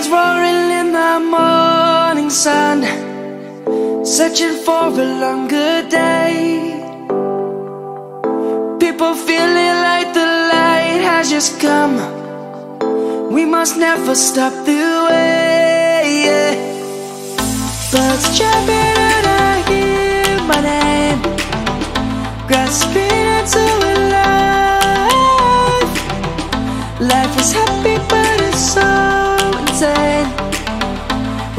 roaring in the morning sun, searching for a longer day. People feeling like the light has just come. We must never stop the way. Yeah. Birds chirping and I hear my name, grasping into a life. Life is happy,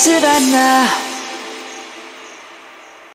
Savannah,